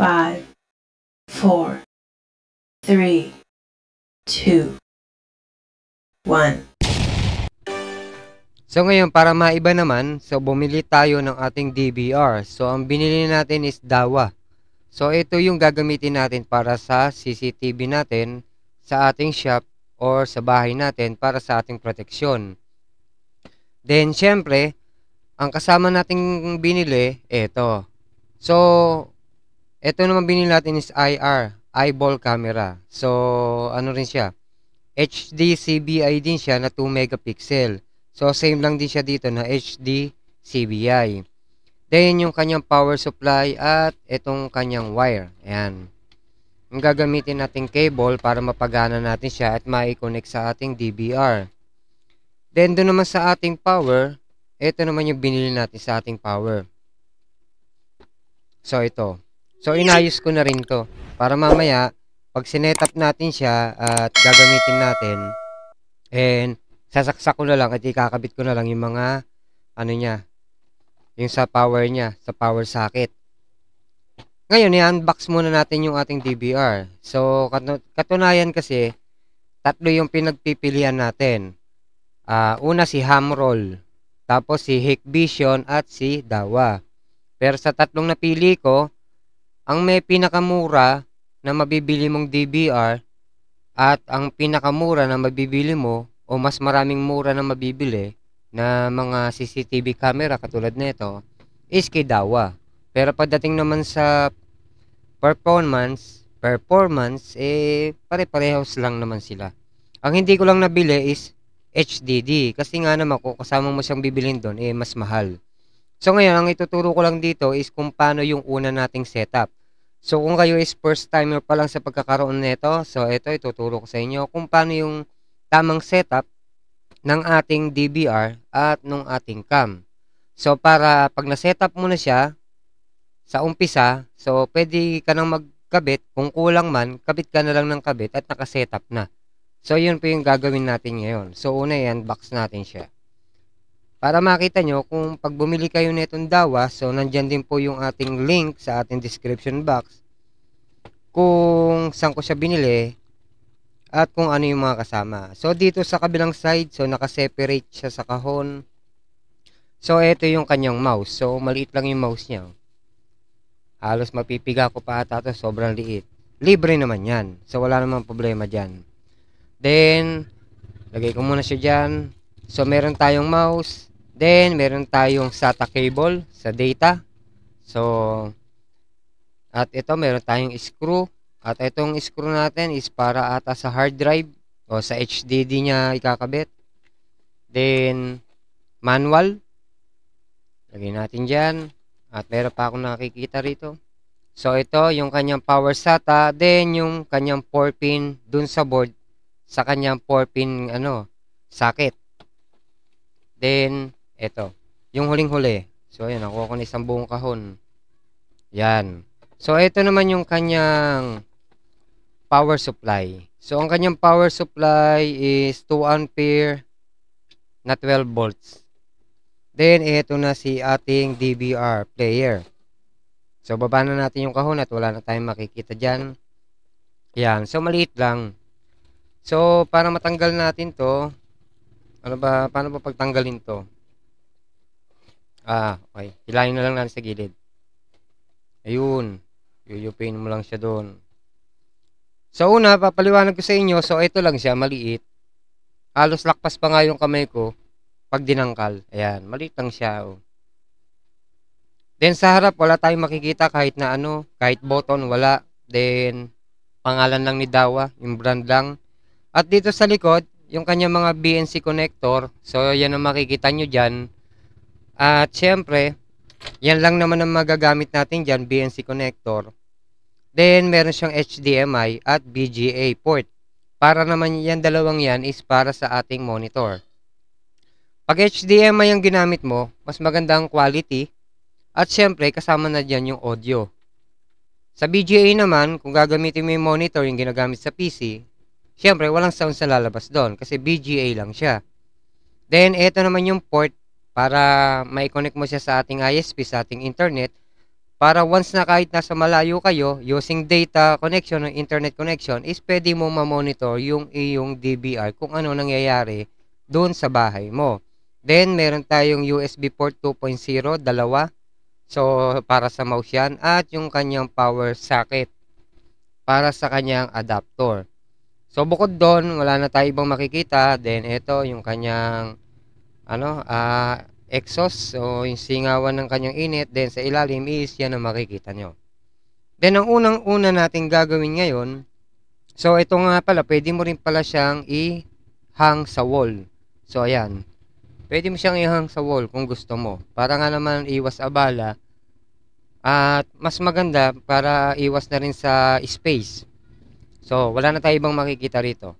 five, four, three, two, one. So ngayon, para maiba naman, so bumili tayo ng ating DVR. So ang binili natin is Dawa. So ito yung gagamitin natin para sa CCTV natin sa ating shop or sa bahay natin para sa ating proteksyon. Then syempre, ang kasama nating binili, ito. So, ito naman binili natin is IR, eyeball camera. So, ano rin siya? HD CBI din siya na 2 megapixel. So, same lang din siya dito na HD CBI. Then, yung kanyang power supply at itong kanyang wire. Ayan. Ang gagamitin nating cable para mapagana natin siya at ma-connect sa ating DVR. Then, doon naman sa ating power, ito naman yung binili natin sa ating power. So, ito. So, inayos ko na rin to. Para mamaya, pag sinetup natin siya at gagamitin natin, and sasaksak ko na lang at ikakabit ko na lang yung mga, ano niya, yung sa power niya, sa power socket. Ngayon, i-unbox muna natin yung ating DVR. So, katunayan kasi, tatlo yung pinagpipilian natin. Uh, una si Hamroll, tapos si Hikvision at si Dawa. Pero sa tatlong napili ko, ang may pinakamura na mabibili mong DVR at ang pinakamura na mabibili mo o mas maraming mura na mabibili na mga CCTV camera katulad nito is kay Dawa. Pero pagdating naman sa performance, performance, eh, pare-parehas lang naman sila. Ang hindi ko lang nabili is HDD. Kasi nga naman, kung kasama mo siyang bibilin doon, eh, mas mahal. So, ngayon, ang ituturo ko lang dito is kung paano yung una nating setup. So, kung kayo is first timer pa lang sa pagkakaroon nito, so, ito, ituturo ko sa inyo kung paano yung tamang setup ng ating DVR at ng ating cam. So, para pag na-setup mo na siya, sa umpisa, so pwede ka nang magkabit, kung kulang man, kabit ka na lang ng kabit at nakasetup na. So yun po yung gagawin natin ngayon. So una yan, box natin siya. Para makita nyo, kung pag bumili kayo nitong dawa, so nandyan din po yung ating link sa ating description box. Kung saan ko siya binili, at kung ano yung mga kasama. So dito sa kabilang side, so nakaseparate siya sa kahon. So ito yung kanyang mouse. So maliit lang yung mouse niya. Halos mapipiga ko pa ata to, sobrang liit. Libre naman yan. So, wala namang problema dyan. Then, lagay ko muna siya dyan. So, meron tayong mouse. Then, meron tayong SATA cable sa data. So, at ito, meron tayong screw. At itong screw natin is para ata sa hard drive o sa HDD niya ikakabit. Then, manual. Lagay natin dyan. At meron pa akong nakikita rito. So, ito yung kanyang power SATA. Then, yung kanyang 4-pin dun sa board sa kanyang 4-pin ano, socket. Then, ito. Yung huling-huli. So, ayan. Nakuha ko na isang buong kahon. Yan. So, ito naman yung kanyang power supply. So, ang kanyang power supply is 2 ampere na 12 volts. Then, ito na si ating DVR player. So, baba na natin yung kahon at wala na tayong makikita dyan. Yan. So, maliit lang. So, para matanggal natin to, ano ba, paano ba pagtanggalin to? Ah, okay. Hilahin na lang natin sa gilid. Ayun. Yuyupin mo lang siya doon. So, una, papaliwanag ko sa inyo. So, ito lang siya, maliit. Halos lakpas pa nga yung kamay ko pag dinangkal. Ayan, maliit lang siya. Oh. Then sa harap, wala tayong makikita kahit na ano, kahit button, wala. Then, pangalan lang ni Dawa, yung brand lang. At dito sa likod, yung kanya mga BNC connector. So, yan ang makikita nyo dyan. At syempre, yan lang naman ang magagamit natin dyan, BNC connector. Then, meron siyang HDMI at VGA port. Para naman yan dalawang yan is para sa ating monitor. Pag HDMI ang ginamit mo, mas maganda ang quality at syempre kasama na dyan yung audio. Sa BGA naman, kung gagamitin mo yung monitor yung ginagamit sa PC, syempre walang sound sa lalabas doon kasi BGA lang siya. Then, ito naman yung port para ma-connect mo siya sa ating ISP, sa ating internet para once na kahit nasa malayo kayo, using data connection or internet connection, is pwede mo ma-monitor yung iyong DVR kung ano nangyayari doon sa bahay mo. Then, meron tayong USB port 2.0, dalawa. So, para sa mouse yan. At yung kanyang power socket para sa kanyang adapter. So, bukod doon, wala na tayo ibang makikita. Then, ito, yung kanyang ano, ah, exhaust. O yung singawan ng kanyang init then sa ilalim is yan ang makikita nyo. Then ang unang una natin gagawin ngayon so ito nga pala pwede mo rin pala siyang i-hang sa wall. So ayan. Pwede mo siyang i-hang sa wall kung gusto mo. Para nga naman iwas abala. At mas maganda para iwas na rin sa space. So wala na tayo ibang makikita rito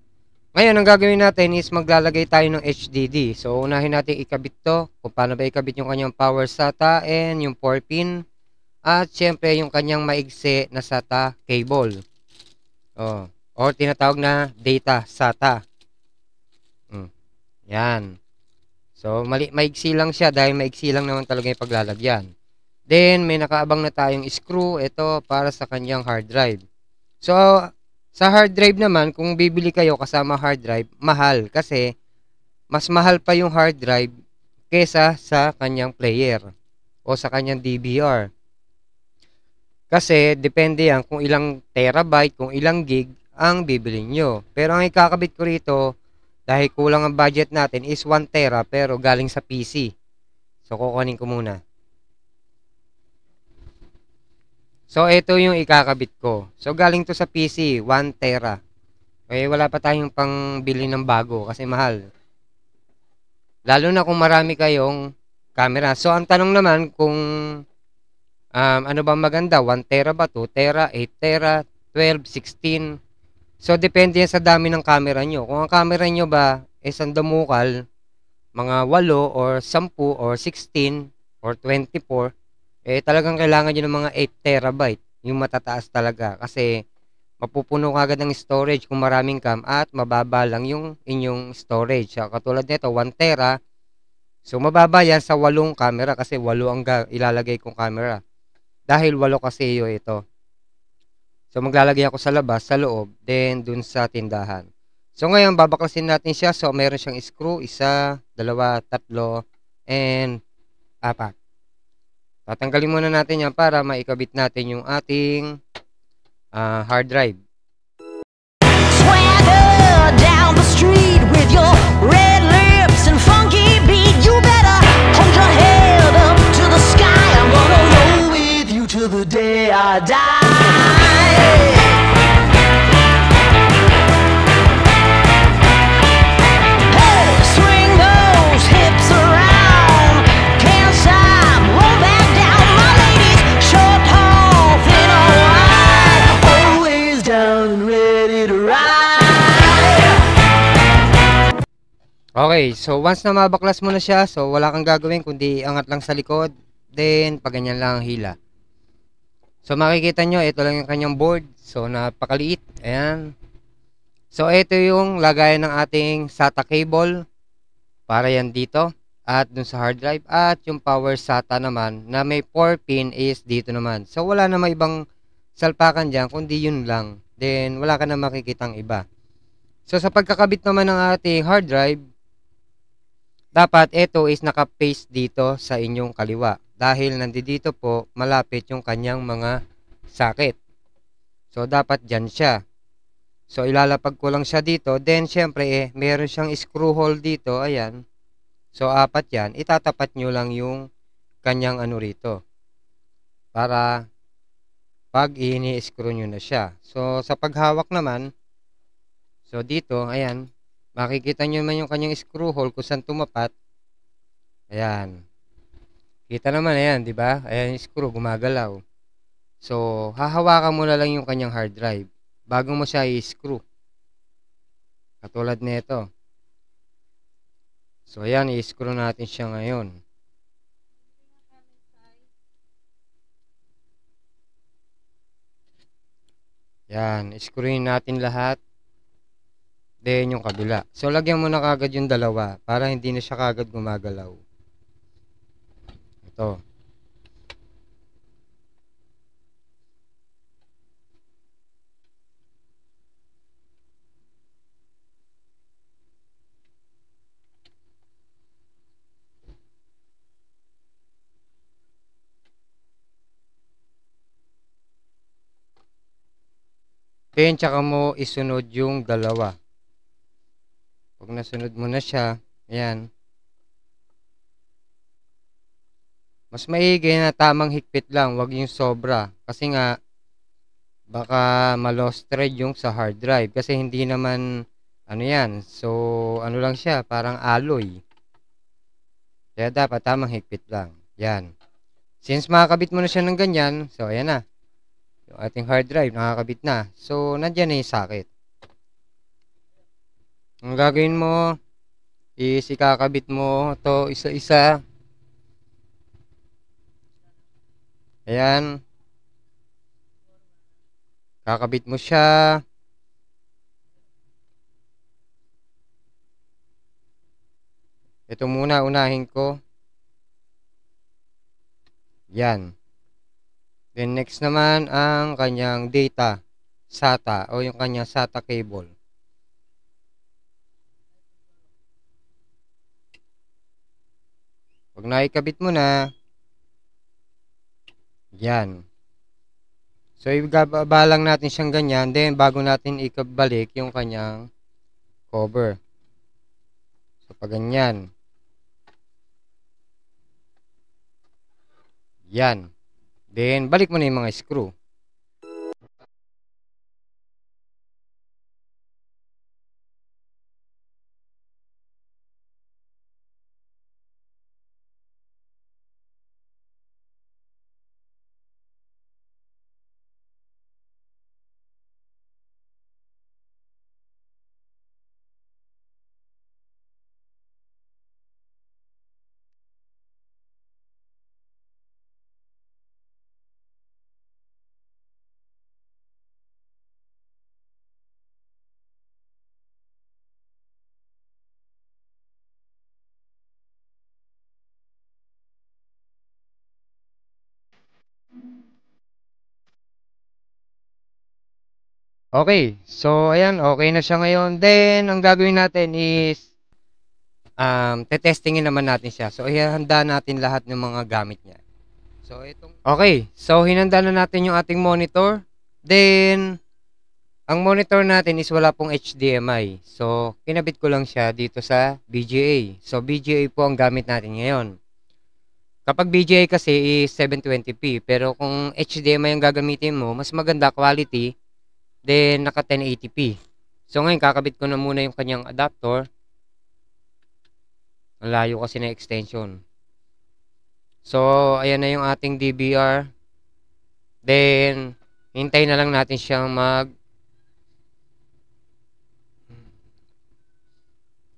ngayon, ang gagawin natin is maglalagay tayo ng HDD. So, unahin natin ikabit to. Kung paano ba ikabit yung kanyang power SATA and yung 4 pin. At syempre, yung kanyang maigsi na SATA cable. Oh, or tinatawag na data SATA. Hmm. Yan. So, mali, maigsi lang siya dahil maigsi lang naman talaga yung paglalagyan. Then, may nakaabang na tayong screw. Ito para sa kanyang hard drive. So, sa hard drive naman, kung bibili kayo kasama hard drive, mahal kasi mas mahal pa yung hard drive kesa sa kanyang player o sa kanyang DVR. Kasi depende yan kung ilang terabyte, kung ilang gig ang bibili nyo. Pero ang ikakabit ko rito, dahil kulang ang budget natin is 1 tera pero galing sa PC. So kukunin ko muna. So, ito yung ikakabit ko. So, galing to sa PC, 1 tera. Eh, wala pa tayong pangbili ng bago kasi mahal. Lalo na kung marami kayong camera. So, ang tanong naman kung um, ano ba maganda, 1 tera ba, 2 tera, 8 tera, 12, 16. So, depende yan sa dami ng camera nyo. Kung ang camera nyo ba is ang damukal, mga 8 or 10 or 16 or 24, eh talagang kailangan nyo ng mga 8 terabyte, yung matataas talaga. Kasi mapupuno ka agad ng storage kung maraming cam at mababa lang yung inyong storage. So, katulad nito, 1 tera. So, mababa yan sa 8 camera kasi 8 ang ilalagay kong camera. Dahil 8 kasi yun ito. So, maglalagay ako sa labas, sa loob, then dun sa tindahan. So, ngayon, babaklasin natin siya. So, meron siyang screw, isa, dalawa, tatlo, and apat. Tatanggalin muna natin yan para maikabit natin yung ating uh, hard drive. The day I die. Okay, so once na mabaklas mo na siya, so wala kang gagawin kundi angat lang sa likod, then paganyan lang ang hila. So makikita nyo, ito lang yung kanyang board. So napakaliit. Ayan. So ito yung lagayan ng ating SATA cable para yan dito at dun sa hard drive at yung power SATA naman na may 4 pin is dito naman. So wala na may ibang salpakan dyan kundi yun lang. Then wala ka na makikitang iba. So sa pagkakabit naman ng ating hard drive, dapat ito is naka-paste dito sa inyong kaliwa dahil nandito po malapit yung kanyang mga sakit. So dapat dyan siya. So ilalapag ko lang siya dito. Then syempre eh meron siyang screw hole dito. Ayan. So apat yan. Itatapat nyo lang yung kanyang ano rito. Para pag ini-screw nyo na siya. So sa paghawak naman. So dito ayan. Makikita nyo naman yung kanyang screw hole kung saan tumapat. Ayan. Kita naman, ayan, di ba? Ayan yung screw, gumagalaw. So, hahawakan mo na lang yung kanyang hard drive bago mo siya i-screw. Katulad nito. So, ayan, i-screw natin siya ngayon. Yan, screwin natin lahat then yung kabila. So, lagyan mo na kagad yung dalawa para hindi na siya kagad gumagalaw. Ito. Then, tsaka mo isunod yung dalawa. Pag nasunod mo na siya, ayan. Mas maigi na tamang higpit lang, wag yung sobra. Kasi nga, baka ma-lost thread yung sa hard drive. Kasi hindi naman, ano yan, so, ano lang siya, parang alloy. Kaya dapat tamang higpit lang. Yan. Since makakabit mo na siya ng ganyan, so ayan na. Yung ating hard drive, nakakabit na. So, nandyan na yung socket. Ang gagawin mo, is ikakabit mo to isa-isa. Ayan. Kakabit mo siya. Ito muna, unahin ko. Yan. Then next naman ang kanyang data SATA o yung kanyang SATA cable. Pag naikabit mo na, yan. So, ibaba lang natin siyang ganyan. Then, bago natin ikabalik yung kanyang cover. So, pag ganyan. Yan. Then, balik mo na yung mga screw. Okay. So, ayan. Okay na siya ngayon. Then, ang gagawin natin is um, tetestingin naman natin siya. So, ihanda natin lahat ng mga gamit niya. So, itong... Okay. So, hinanda na natin yung ating monitor. Then, ang monitor natin is wala pong HDMI. So, kinabit ko lang siya dito sa BGA. So, BGA po ang gamit natin ngayon. Kapag BGA kasi is 720p. Pero kung HDMI ang gagamitin mo, mas maganda quality Then, naka 1080p. So, ngayon, kakabit ko na muna yung kanyang adapter. Ang layo kasi na extension. So, ayan na yung ating DVR. Then, hintay na lang natin siyang mag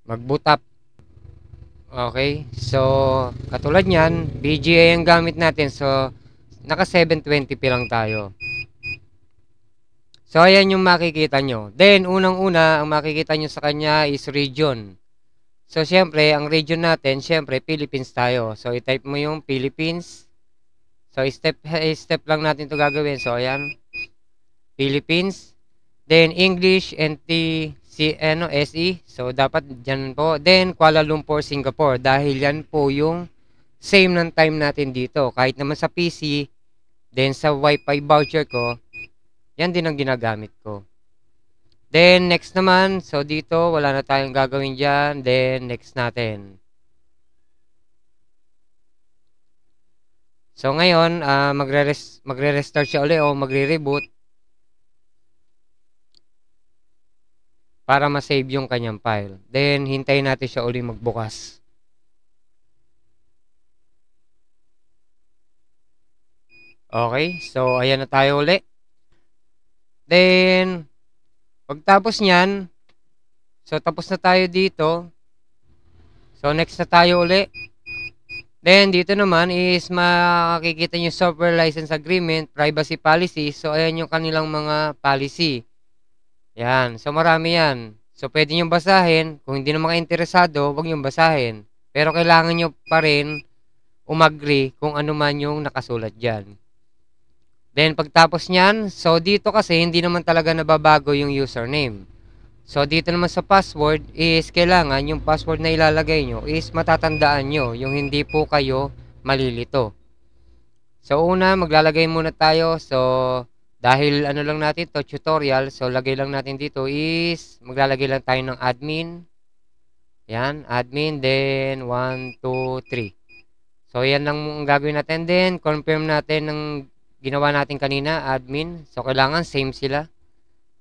mag-boot up. Okay. So, katulad niyan, BGA ang gamit natin. So, naka 720p lang tayo. So, ayan yung makikita nyo. Then, unang-una, ang makikita nyo sa kanya is region. So, syempre, ang region natin, syempre, Philippines tayo. So, i-type mo yung Philippines. So, step, step lang natin to gagawin. So, ayan. Philippines. Then, English, NT, C, ano, SE. So, dapat dyan po. Then, Kuala Lumpur, Singapore. Dahil yan po yung same ng time natin dito. Kahit naman sa PC, then sa Wi-Fi voucher ko, yan din ang ginagamit ko. Then, next naman, so dito, wala na tayong gagawin dyan. Then, next natin. So, ngayon, uh, magre-restart magre siya ulit o magre-reboot para ma-save yung kanyang file. Then, hintayin natin siya ulit magbukas. Okay, so ayan na tayo ulit. Then, pagtapos niyan, so tapos na tayo dito. So, next na tayo uli. Then, dito naman is makikita nyo software license agreement, privacy policy. So, ayan yung kanilang mga policy. Yan. So, marami yan. So, pwede nyo basahin. Kung hindi naman interesado, huwag nyo basahin. Pero kailangan nyo pa rin umagri kung ano man yung nakasulat dyan. Then, pagtapos niyan, so dito kasi hindi naman talaga nababago yung username. So, dito naman sa password is kailangan yung password na ilalagay nyo is matatandaan nyo, yung hindi po kayo malilito. So, una, maglalagay muna tayo. So, dahil ano lang natin to tutorial, so lagay lang natin dito is maglalagay lang tayo ng admin. Yan, admin then 1 2 3. So yan lang ang gagawin natin then confirm natin ng ginawa natin kanina, admin. So kailangan same sila.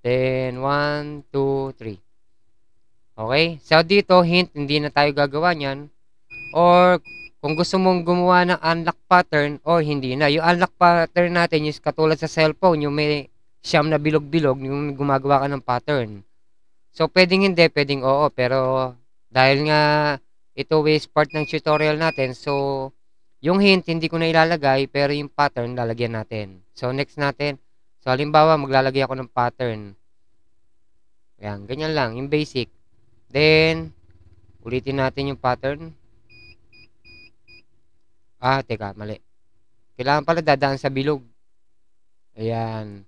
Then 1 2 3. Okay? So dito hint hindi na tayo gagawa niyan or kung gusto mong gumawa ng unlock pattern o hindi na. Yung unlock pattern natin is katulad sa cellphone, yung may siyam na bilog-bilog, yung gumagawa ka ng pattern. So, pwedeng hindi, pwedeng oo. Pero, dahil nga ito is part ng tutorial natin, so, yung hint hindi ko na ilalagay, pero yung pattern lalagyan natin. So, next natin. So, halimbawa, maglalagay ako ng pattern. Ayan, ganyan lang, yung basic. Then, ulitin natin yung pattern. Ah, teka, mali. Kailangan pala dadaan sa bilog. Ayan.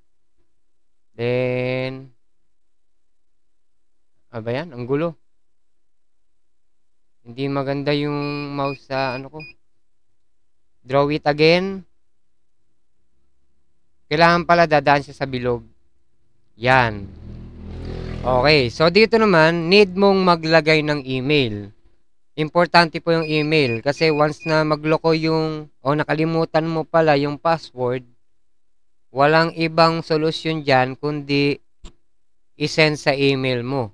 Then, ba yan? Ang gulo. Hindi maganda yung mouse sa ano ko. Draw it again. Kailangan pala dadaan siya sa bilog. Yan. Okay. So, dito naman, need mong maglagay ng email importante po yung email kasi once na magloko yung o nakalimutan mo pala yung password, walang ibang solusyon dyan kundi isend sa email mo.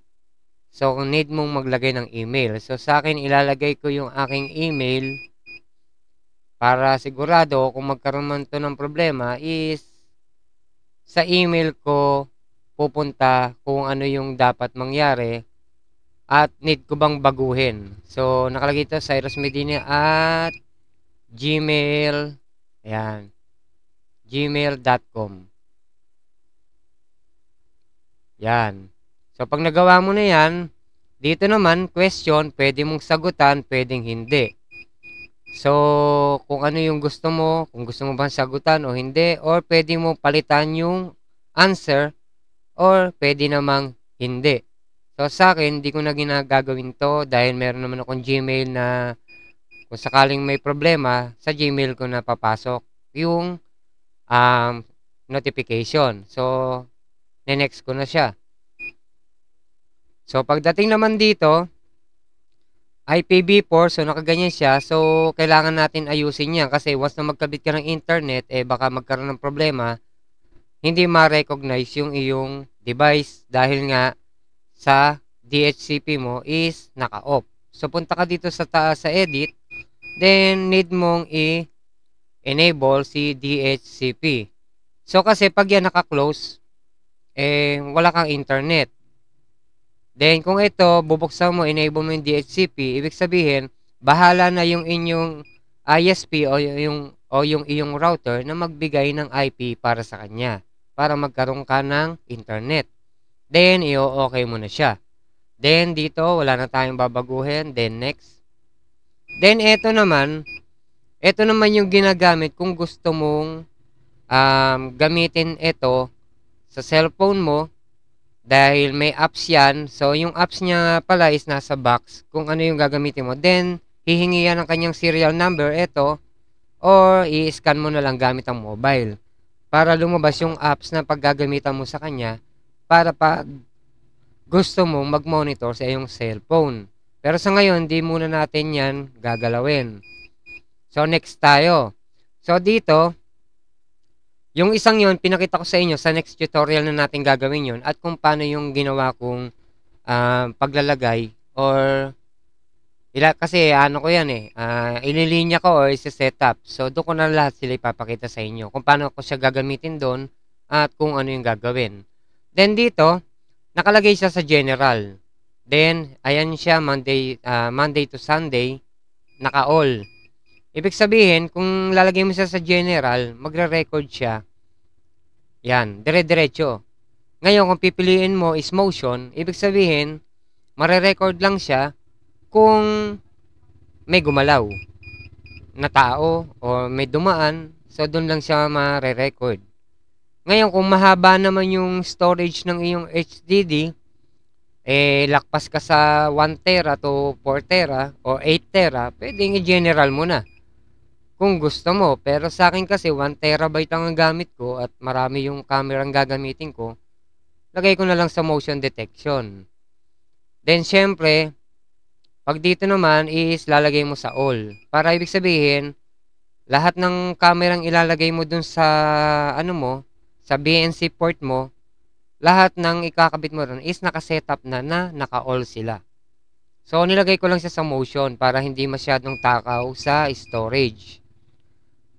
So, need mong maglagay ng email. So, sa akin, ilalagay ko yung aking email para sigurado kung magkaroon man to ng problema is sa email ko pupunta kung ano yung dapat mangyari at need ko bang baguhin. So, nakalagay ito, Cyrus Medina at gmail, ayan, gmail.com. Yan. So, pag nagawa mo na yan, dito naman, question, pwede mong sagutan, pwedeng hindi. So, kung ano yung gusto mo, kung gusto mo bang sagutan o hindi, or pwede mo palitan yung answer, or pwede namang hindi. So, sa akin, hindi ko na ginagagawin to dahil meron naman akong Gmail na kung sakaling may problema, sa Gmail ko na papasok yung um, notification. So, next ko na siya. So, pagdating naman dito, IPv4, so nakaganyan siya. So, kailangan natin ayusin niya kasi once na magkabit ka ng internet, eh baka magkaroon ng problema, hindi ma-recognize yung iyong device dahil nga sa DHCP mo is naka-off. So, punta ka dito sa taas sa edit, then need mong i-enable si DHCP. So, kasi pag yan naka-close, eh, wala kang internet. Then, kung ito, bubuksan mo, enable mo yung DHCP, ibig sabihin, bahala na yung inyong ISP o yung, o yung iyong router na magbigay ng IP para sa kanya para magkaroon ka ng internet. Then, i-okay mo na siya. Then, dito, wala na tayong babaguhin. Then, next. Then, ito naman, ito naman yung ginagamit kung gusto mong um, gamitin ito sa cellphone mo dahil may apps yan. So, yung apps niya pala is nasa box kung ano yung gagamitin mo. Then, hihingi yan ng kanyang serial number, ito, or i-scan mo na lang gamit ang mobile para lumabas yung apps na paggagamitan mo sa kanya para pa gusto mo mag-monitor sa iyong cellphone. Pero sa ngayon, di muna natin yan gagalawin. So, next tayo. So, dito, yung isang yon pinakita ko sa inyo sa next tutorial na natin gagawin yon at kung paano yung ginawa kong uh, paglalagay or ila, kasi ano ko yan eh, uh, ililinya ko or isa-setup. So, doon ko na lahat sila ipapakita sa inyo kung paano ko siya gagamitin doon at kung ano yung gagawin. Then dito, nakalagay siya sa general. Then, ayan siya Monday, uh, Monday to Sunday, naka-all. Ibig sabihin, kung lalagay mo siya sa general, magre-record siya. Yan, dire-diretso. Ngayon, kung pipiliin mo is motion, ibig sabihin, mare-record lang siya kung may gumalaw na tao o may dumaan, so doon lang siya mare-record. Ngayon, kung mahaba naman yung storage ng iyong HDD, eh, lakpas ka sa 1 tera to 4 tera o 8 tera, pwedeng i-general mo na. Kung gusto mo. Pero sa akin kasi 1 terabyte ang gamit ko at marami yung camera ang gagamitin ko. Lagay ko na lang sa motion detection. Then syempre, pag dito naman is lalagay mo sa all. Para ibig sabihin, lahat ng camera ang ilalagay mo dun sa ano mo, sa BNC port mo, lahat ng ikakabit mo ron is naka-setup na na naka-all sila. So, nilagay ko lang siya sa motion para hindi masyadong takaw sa storage.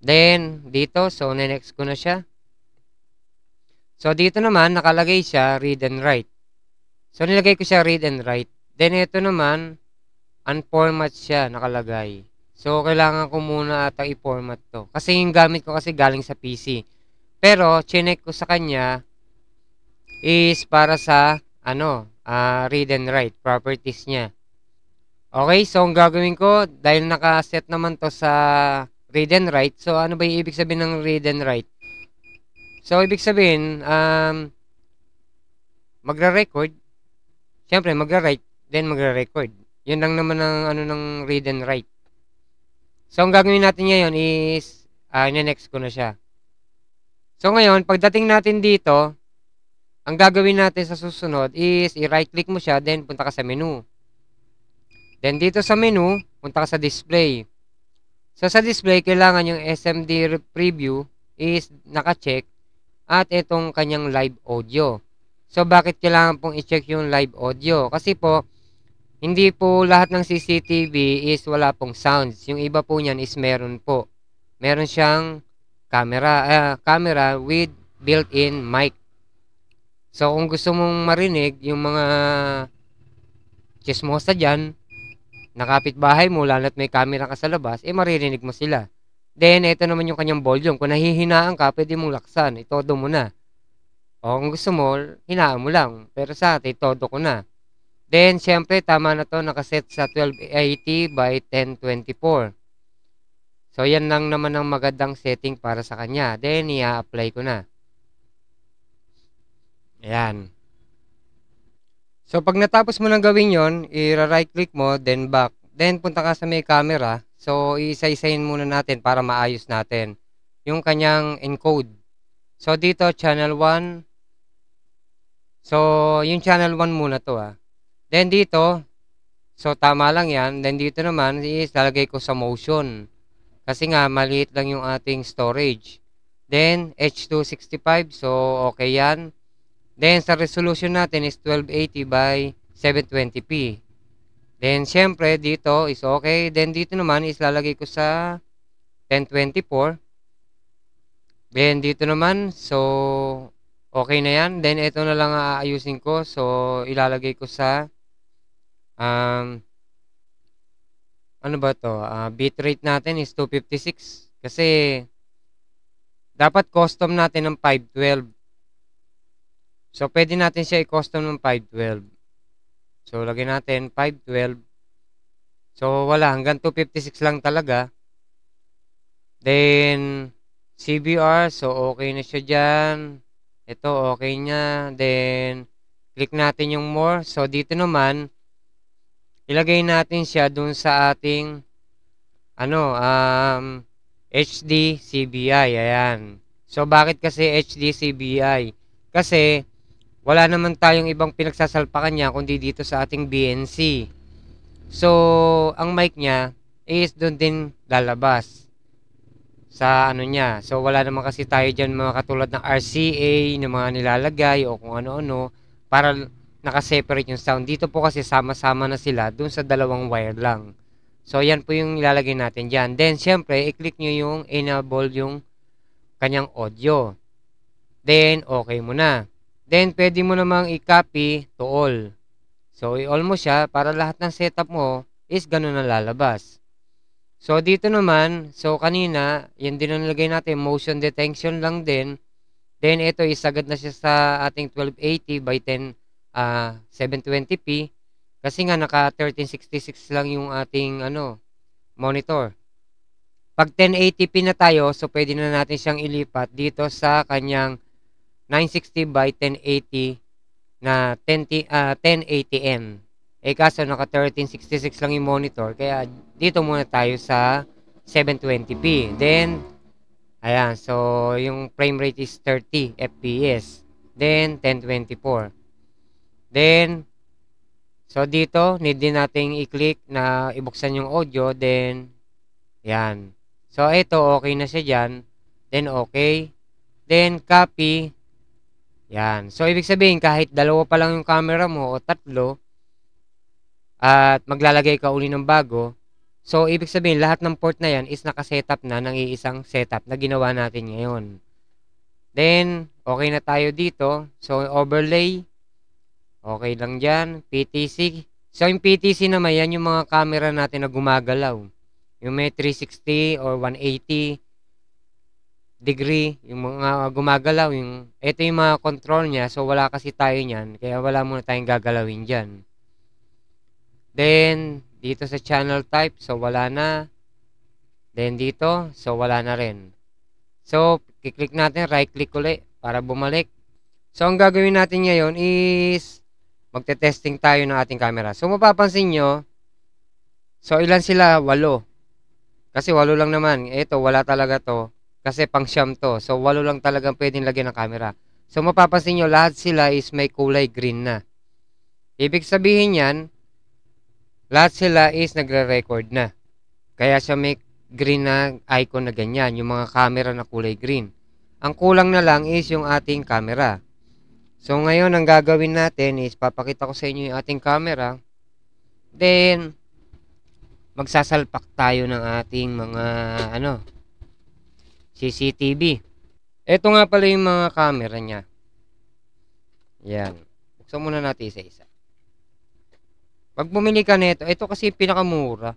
Then, dito, so, next ko na siya. So, dito naman, nakalagay siya, read and write. So, nilagay ko siya read and write. Then, ito naman, unformat siya, nakalagay. So, kailangan ko muna ata i-format to. Kasi yung gamit ko kasi galing sa PC. Pero, chinek ko sa kanya is para sa, ano, uh, read and write, properties niya. Okay, so ang gagawin ko, dahil naka-set naman to sa read and write, so ano ba yung ibig sabihin ng read and write? So, ibig sabihin, um, magra-record, syempre magra-write, then magra-record. Yun lang naman ang ano ng read and write. So, ang gagawin natin ngayon is, uh, next ko na siya. So, ngayon, pagdating natin dito, ang gagawin natin sa susunod is, i-right click mo siya, then punta ka sa menu. Then dito sa menu, punta ka sa display. So sa display, kailangan yung SMD preview is naka-check at itong kanyang live audio. So bakit kailangan pong i-check yung live audio? Kasi po, hindi po lahat ng CCTV is wala pong sounds. Yung iba po niyan is meron po. Meron siyang camera, uh, camera with built-in mic. So kung gusto mong marinig yung mga chismosa dyan, nakapit bahay mo, lalo't may camera ka sa labas, eh maririnig mo sila. Then, ito naman yung kanyang volume. Kung nahihinaan ka, pwede mong laksan. Itodo mo na. O kung gusto mo, hinaan mo lang. Pero sa atin, todo ko na. Then, syempre, tama na to nakaset sa 1280 by 1024. So, yan lang naman ang magandang setting para sa kanya. Then, i-apply ko na. Ayan. So, pag natapos mo nang gawin yon, i-right click mo, then back. Then, punta ka sa may camera. So, isa-isayin muna natin para maayos natin yung kanyang encode. So, dito, channel 1. So, yung channel 1 muna to ah. Then, dito, so tama lang yan. Then, dito naman is ko sa motion. Kasi nga, maliit lang yung ating storage. Then, H265. So, okay yan. Then, sa resolution natin is 1280 by 720p. Then, syempre, dito is okay. Then, dito naman is lalagay ko sa 1024. Then, dito naman, so, okay na yan. Then, ito na lang aayusin ko. So, ilalagay ko sa, um, ano ba to? Uh, bitrate natin is 256. Kasi, dapat custom natin ng 512. So, pwede natin siya i-custom ng 512. So, lagyan natin 512. So, wala. Hanggang 256 lang talaga. Then, CBR. So, okay na siya dyan. Ito, okay niya. Then, click natin yung more. So, dito naman, ilagay natin siya dun sa ating ano, um, HD CBI. Ayan. So, bakit kasi HD CBI? Kasi, wala naman tayong ibang pinagsasalpakan niya kundi dito sa ating BNC. So, ang mic niya is doon din lalabas sa ano niya. So, wala naman kasi tayo dyan mga katulad ng RCA na mga nilalagay o kung ano-ano para nakaseparate yung sound. Dito po kasi sama-sama na sila doon sa dalawang wire lang. So, yan po yung ilalagay natin dyan. Then, syempre, i-click nyo yung enable yung kanyang audio. Then, okay mo na. Then, pwede mo namang i-copy to all. So, i-all mo siya para lahat ng setup mo is ganun na lalabas. So, dito naman, so kanina, yan din ang nilagay natin, motion detection lang din. Then, ito, isagad na siya sa ating 1280 by 10, uh, 720p. Kasi nga, naka 1366 lang yung ating, ano, monitor. Pag 1080p na tayo, so pwede na natin siyang ilipat dito sa kanyang 960 by 1080 na 10, uh, 1080M. Eh kaso naka 1366 lang yung monitor kaya dito muna tayo sa 720p. Then, ayan, so yung frame rate is 30 FPS. Then, 1024. Then, so dito, need din nating i-click na ibuksan yung audio. Then, yan. So, ito, okay na siya dyan. Then, okay. Then, copy. Yan. So, ibig sabihin, kahit dalawa pa lang yung camera mo o tatlo, at maglalagay ka uli ng bago, so, ibig sabihin, lahat ng port na yan is nakasetup na ng iisang setup na ginawa natin ngayon. Then, okay na tayo dito. So, overlay. Okay lang dyan. PTC. So, yung PTC naman, yan yung mga camera natin na gumagalaw. Yung may 360 or 180 degree, yung mga gumagalaw, yung, ito yung mga control niya, so wala kasi tayo niyan, kaya wala muna tayong gagalawin dyan. Then, dito sa channel type, so wala na. Then dito, so wala na rin. So, kiklik natin, right click ulit para bumalik. So, ang gagawin natin ngayon is magte-testing tayo ng ating camera. So, mapapansin nyo, so ilan sila? Walo. Kasi walo lang naman. Ito, wala talaga to. Kasi pang siyam to. So, walo lang talagang pwedeng lagyan ng camera. So, mapapansin nyo, lahat sila is may kulay green na. Ibig sabihin yan, lahat sila is nagre-record na. Kaya siya may green na icon na ganyan, yung mga camera na kulay green. Ang kulang na lang is yung ating camera. So ngayon ang gagawin natin is papakita ko sa inyo yung ating camera. Then magsasalpak tayo ng ating mga ano CCTV. Ito nga pala yung mga camera niya. Yan. Buksan muna natin isa-isa. Pag bumili ka nito, ito kasi pinakamura.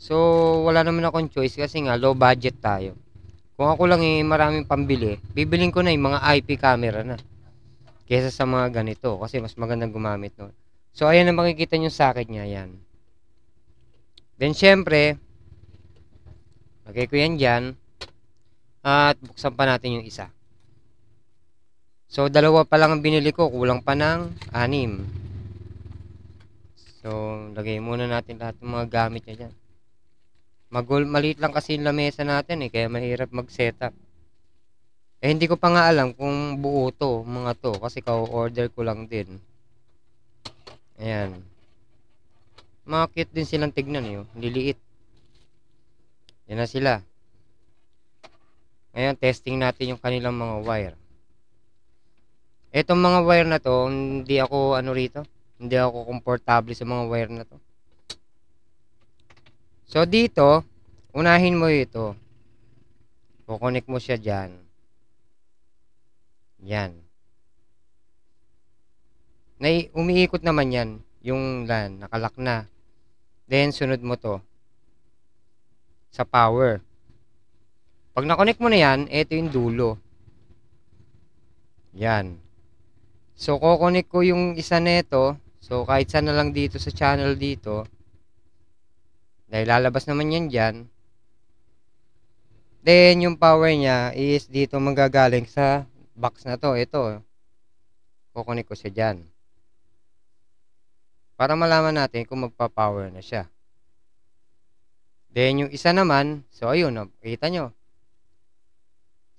So, wala naman akong choice kasi nga low budget tayo. Kung ako lang eh maraming pambili, bibiling ko na yung mga IP camera na. Kesa sa mga ganito kasi mas magandang gumamit no. So, ayan ang makikita nyo sa akin niya, yan. Then, syempre, lagay ko yan dyan. At buksan pa natin yung isa. So, dalawa pa lang ang binili ko. Kulang pa ng anim. So, lagay muna natin lahat ng mga gamit niya dyan. Magul maliit lang kasi yung lamesa natin eh, kaya mahirap mag-setup. Eh, hindi ko pa nga alam kung buo to, mga to, kasi ka-order ko lang din. Ayan. Mga cute din silang tignan eh, oh. liliit. Yan na sila. Ngayon, testing natin yung kanilang mga wire. Etong mga wire na to, hindi ako ano rito, hindi ako komportable sa mga wire na to. So, dito, unahin mo ito. Kukonek mo siya dyan. Yan. Na, umiikot naman yan. Yung LAN, nakalak na. Then, sunod mo to. Sa power. Pag nakonek mo na yan, ito yung dulo. Yan. So, kukonek ko yung isa neto So, kahit saan na lang dito sa channel dito, dahil lalabas naman yan dyan, then yung power niya is dito manggagaling sa box na to. Ito, kukunik ko siya dyan. Para malaman natin kung magpa-power na siya. Then yung isa naman, so ayun, kita nyo.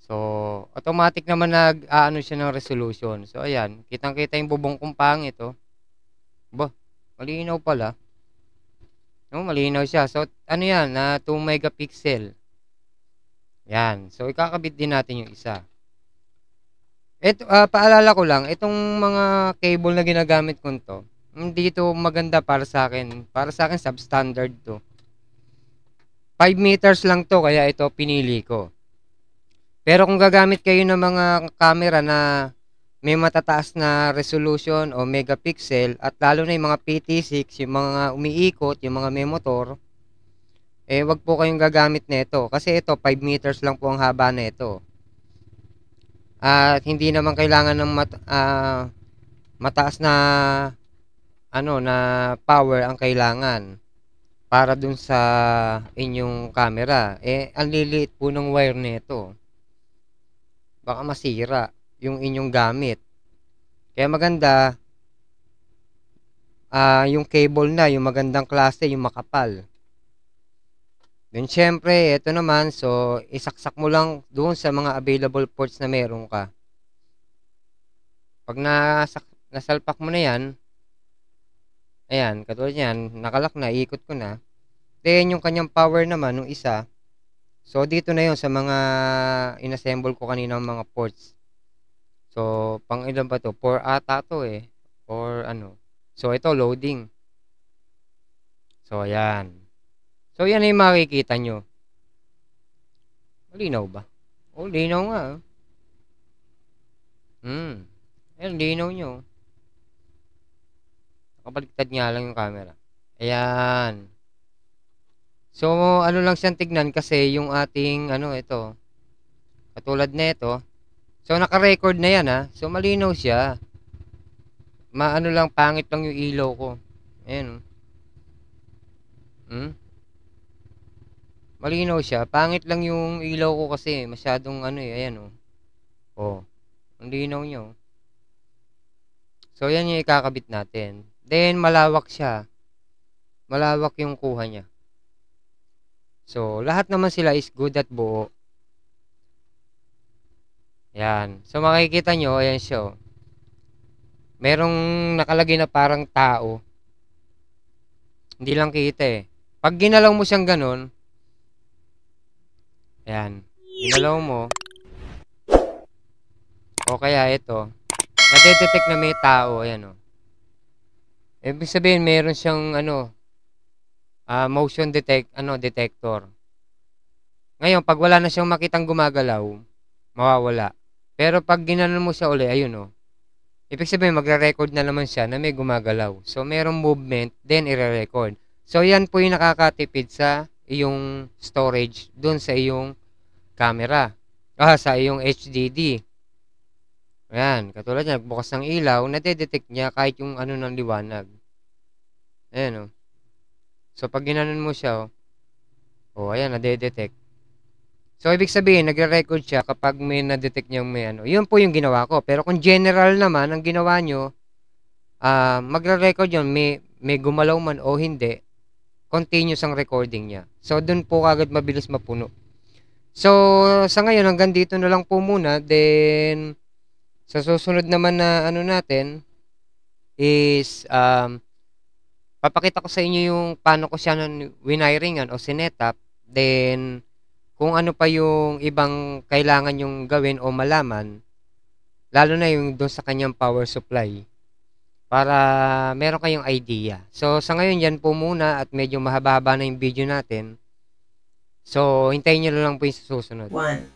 So, automatic naman nag-aano siya ng resolution. So, ayan, kitang-kita yung bubong kumpang ito. Ba, malinaw pala. No, malinaw siya. So, ano yan? Na 2 megapixel. Yan. So, ikakabit din natin yung isa. Ito, uh, paalala ko lang, itong mga cable na ginagamit ko to, hindi ito maganda para sa akin. Para sa akin, substandard to. 5 meters lang to, kaya ito pinili ko. Pero kung gagamit kayo ng mga camera na may matataas na resolution o megapixel at lalo na yung mga PT6, yung mga umiikot, yung mga may motor, eh wag po kayong gagamit nito kasi ito 5 meters lang po ang haba nito. At hindi naman kailangan ng mat, uh, mataas na ano na power ang kailangan para dun sa inyong camera. Eh ang liliit po ng wire nito. Baka masira yung inyong gamit. Kaya maganda uh, yung cable na, yung magandang klase, yung makapal. Then syempre, ito naman, so isaksak mo lang doon sa mga available ports na meron ka. Pag nasak, nasalpak mo na yan, ayan, katulad yan, nakalak na, ikot ko na. Then yung kanyang power naman, nung isa, so dito na yon sa mga inassemble ko kanina mga ports. So, pang ilan ba to? 4 ata to eh. Or ano. So, ito, loading. So, ayan. So, yan ay makikita nyo. Malinaw ba? Oh, linaw nga. oh. Hmm. Ayan, linaw nyo. Nakabaliktad nga lang yung camera. Ayan. So, ano lang siyang tignan kasi yung ating, ano, ito. Katulad nito. So, naka-record na yan, ha. So, malinaw siya. Maano lang, pangit lang yung ilaw ko. Ayan, oh. Hmm? Malinaw siya. Pangit lang yung ilaw ko kasi. Masyadong ano eh. Ayan oh. Oh. Ang linaw niya oh. So, yan yung ikakabit natin. Then, malawak siya. Malawak yung kuha niya. So, lahat naman sila is good at buo. Yan. So, makikita nyo, ayan siya oh. Merong nakalagay na parang tao. Hindi lang kita eh. Pag ginalaw mo siyang ganun, ayan, ginalaw mo, o kaya ito, nadedetect na may tao, ayan o. Ibig sabihin, meron siyang, ano, ah, motion detect, ano, detector. Ngayon, pag wala na siyang makitang gumagalaw, mawawala. Pero pag ginanon mo siya uli, ayun o. Ibig sabihin, magre-record na naman siya na may gumagalaw. So, merong movement, then ire-record. So, yan po yung nakakatipid sa iyong storage dun sa iyong camera. Ah, sa iyong HDD. Ayan, katulad niya, bukas ng ilaw, nadedetect niya kahit yung ano ng liwanag. Ayan, oh. So, pag ginanon mo siya, oh, oh ayan, nadedetect. So, ibig sabihin, nagre-record siya kapag may na-detect niyang may ano. Yun po yung ginawa ko. Pero kung general naman, ang ginawa nyo, uh, magre-record yun, may, may gumalaw man o hindi, continuous ang recording niya. So, dun po kagad mabilis mapuno. So, sa ngayon, hanggang dito na lang po muna. Then, sa susunod naman na ano natin, is, um, papakita ko sa inyo yung paano ko siya winiringan o sinetap. Then, kung ano pa yung ibang kailangan yung gawin o malaman, lalo na yung doon sa kanyang power supply, para meron kayong idea. So, sa ngayon, yan po muna at medyo mahaba-haba na yung video natin. So, hintayin nyo lang po yung susunod. 1.